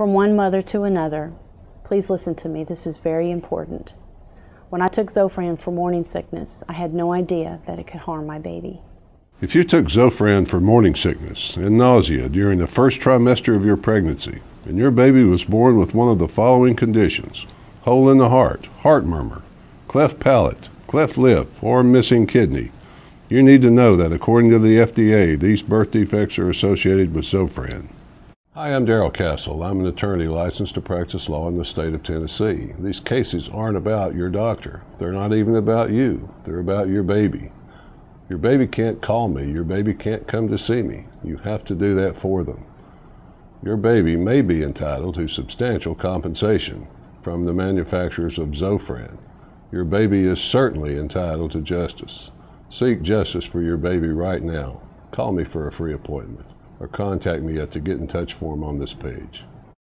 From one mother to another, please listen to me, this is very important. When I took Zofran for morning sickness, I had no idea that it could harm my baby. If you took Zofran for morning sickness and nausea during the first trimester of your pregnancy, and your baby was born with one of the following conditions hole in the heart, heart murmur, cleft palate, cleft lip, or missing kidney, you need to know that according to the FDA, these birth defects are associated with Zofran. Hi, I'm Darrell Castle. I'm an attorney licensed to practice law in the state of Tennessee. These cases aren't about your doctor. They're not even about you. They're about your baby. Your baby can't call me. Your baby can't come to see me. You have to do that for them. Your baby may be entitled to substantial compensation from the manufacturers of Zofran. Your baby is certainly entitled to justice. Seek justice for your baby right now. Call me for a free appointment or contact me at the Get in Touch form on this page.